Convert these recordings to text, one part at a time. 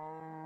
Oh.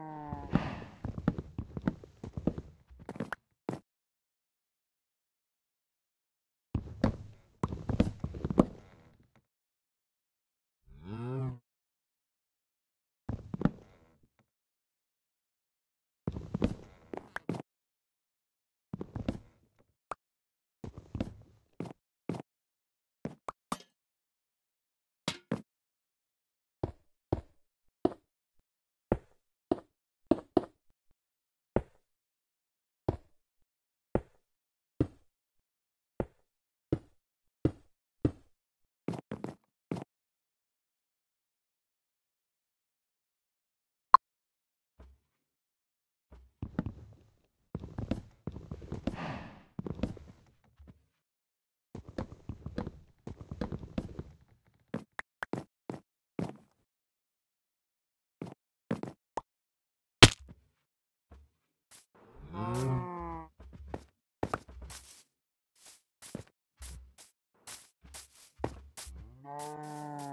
No.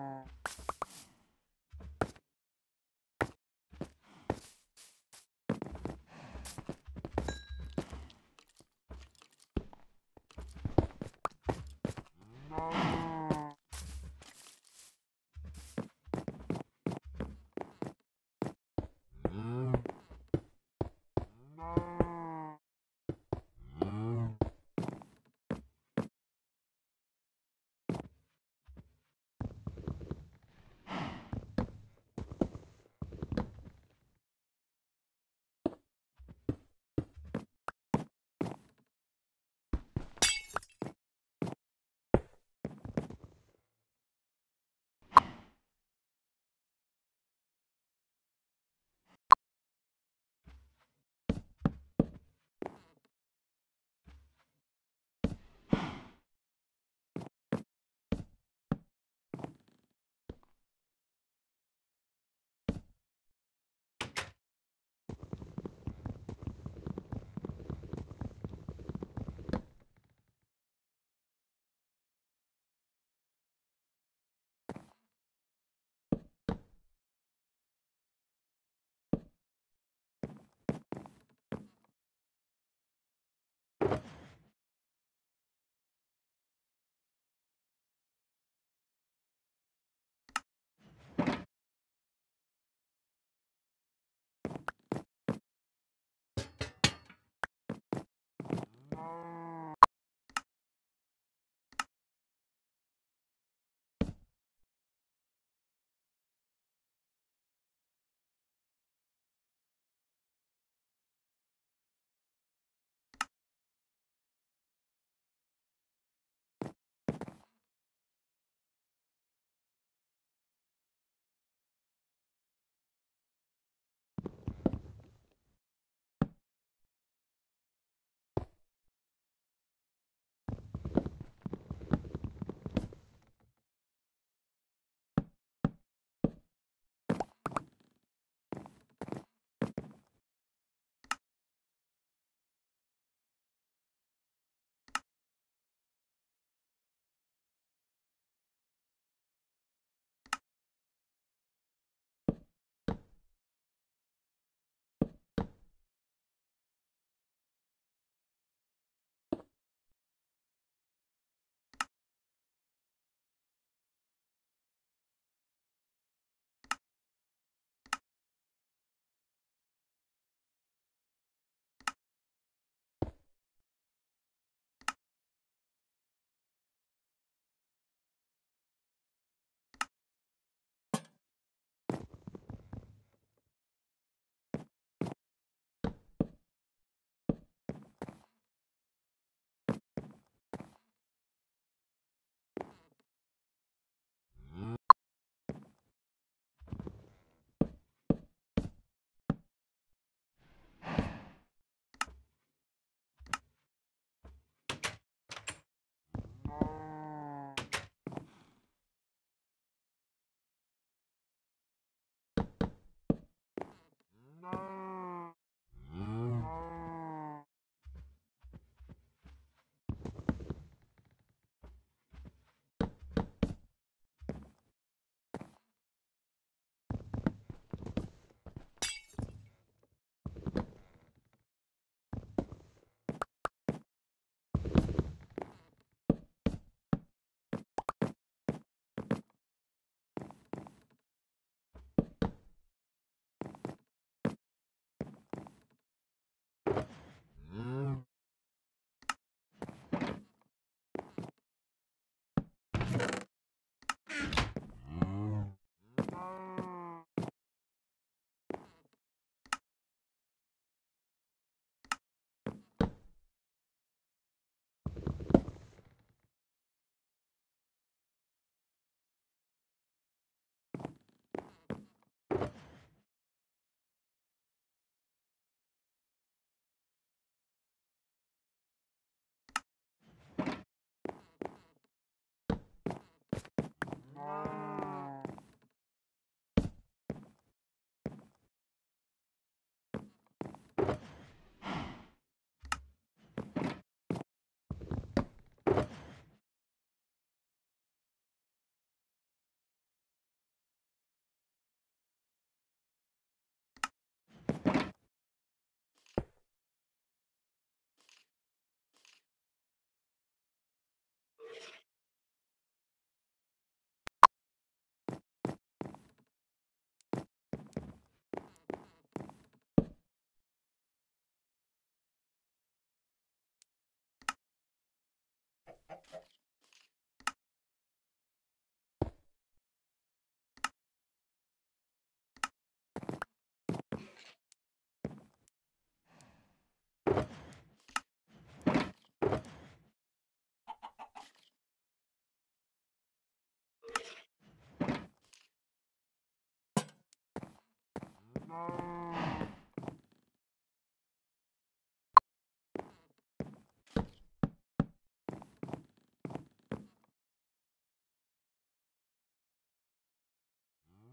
Mm-hmm.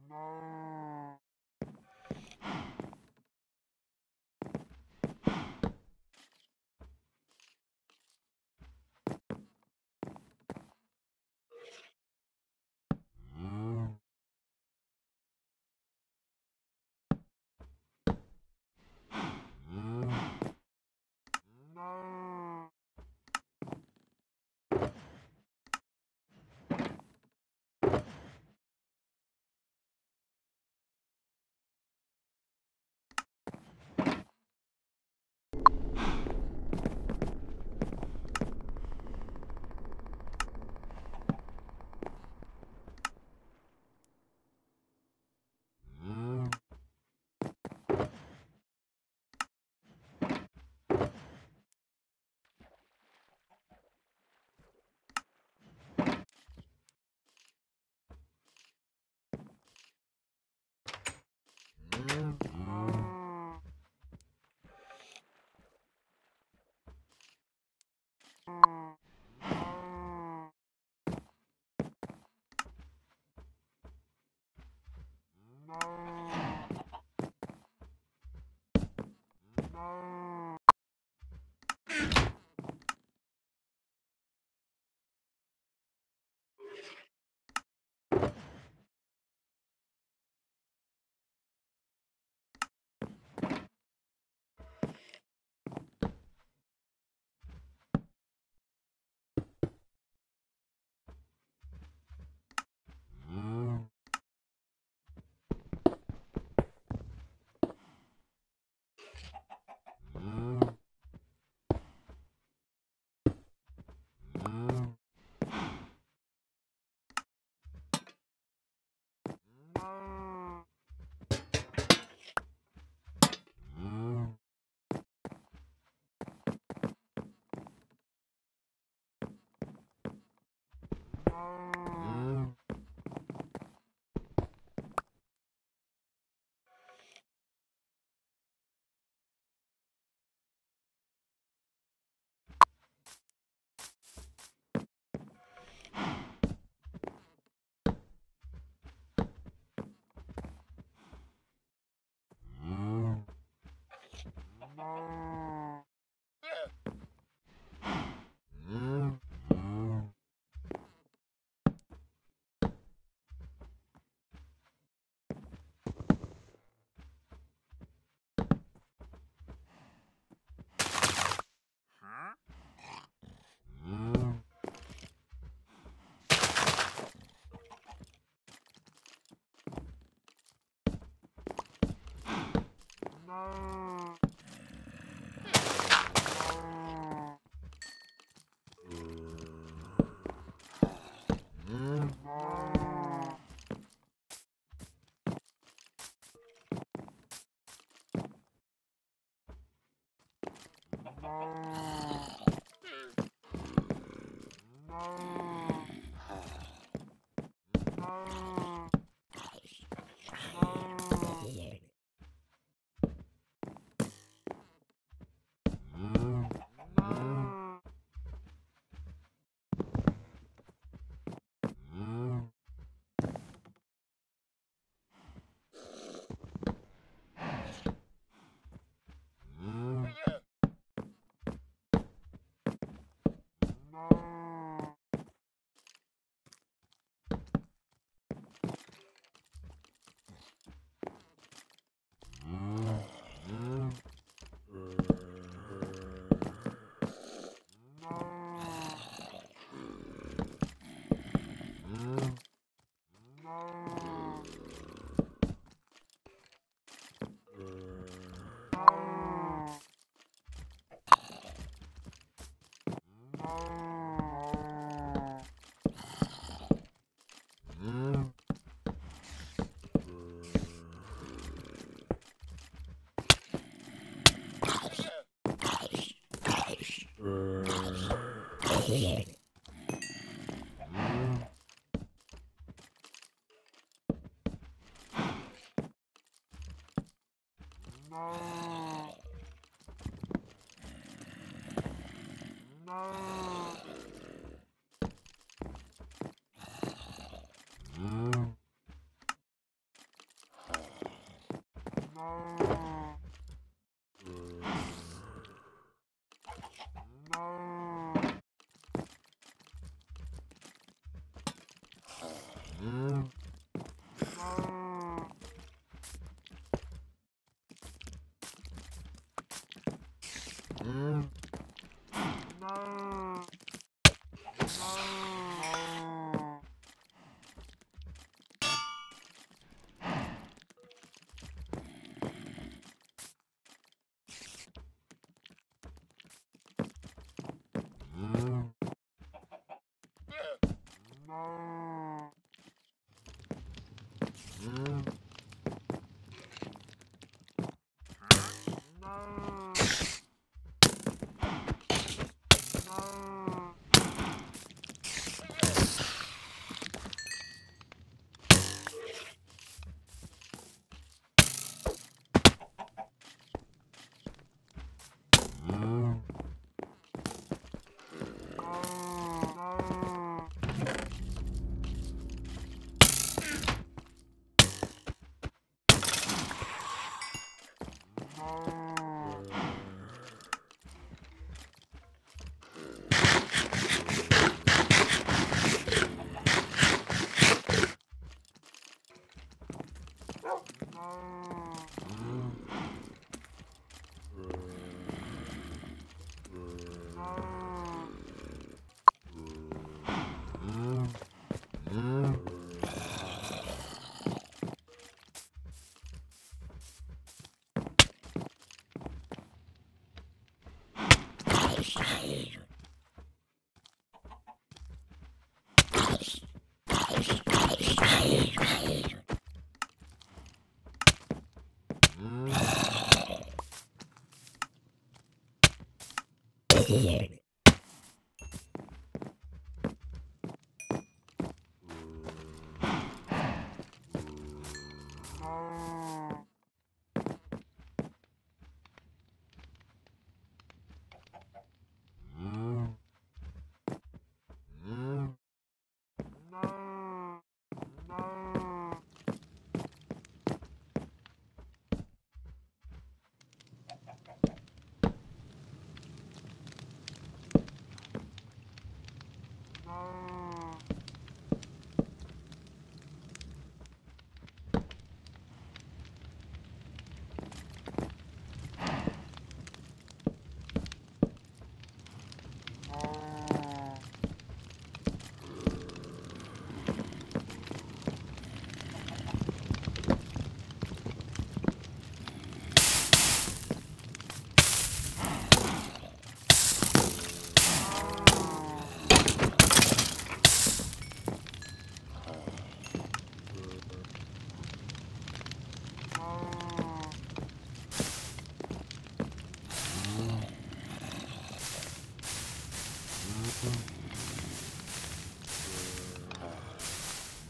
No. Oh. Oh. No. Mm. No. No. Mm. here.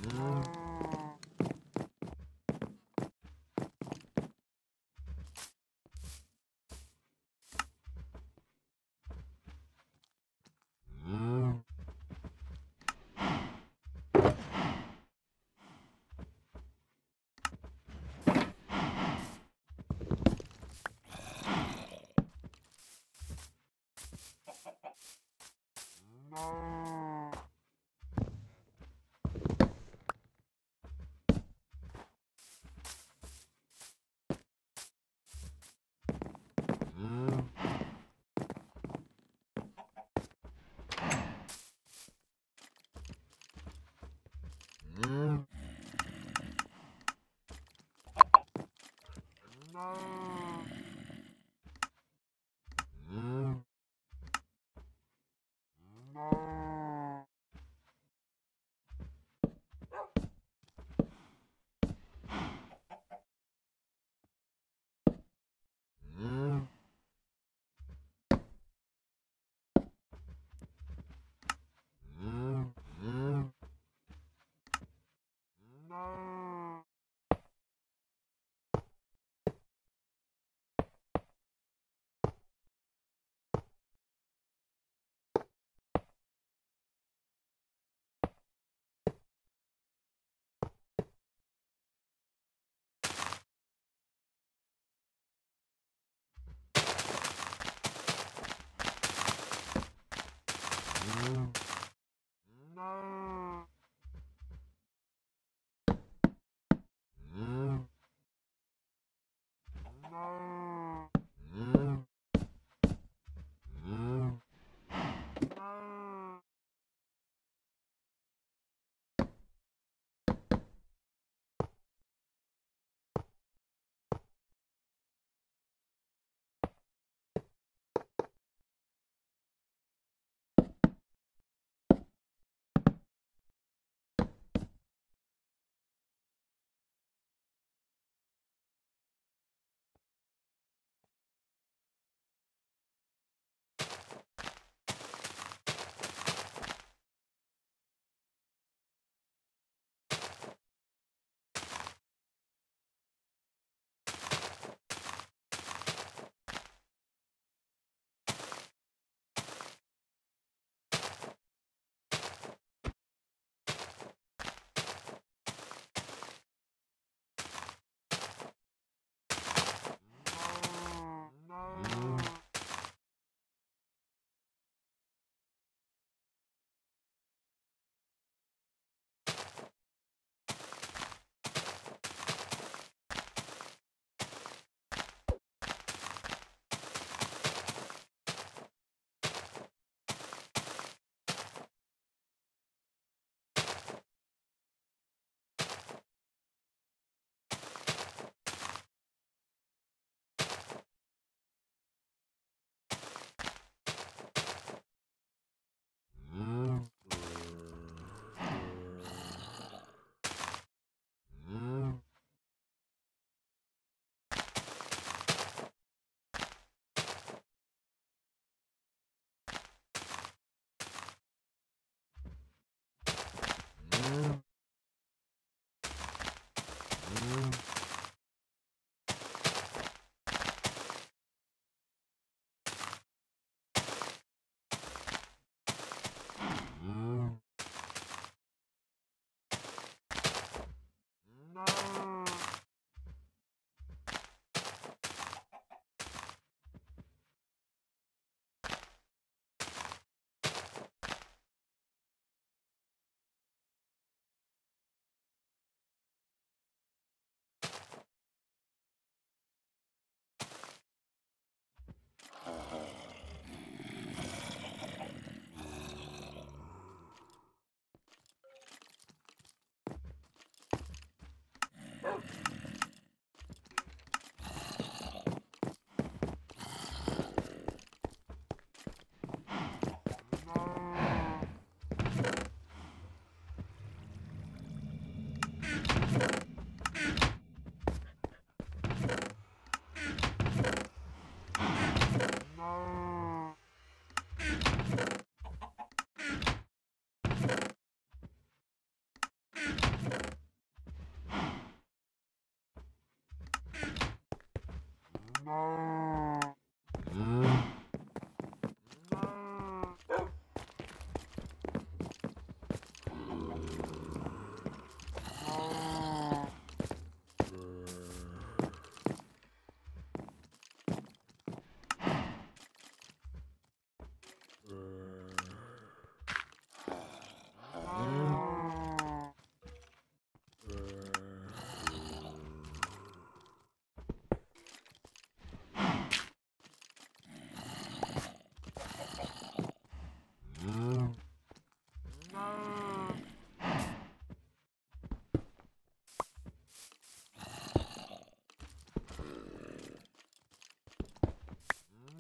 Mm-hmm.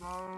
All right.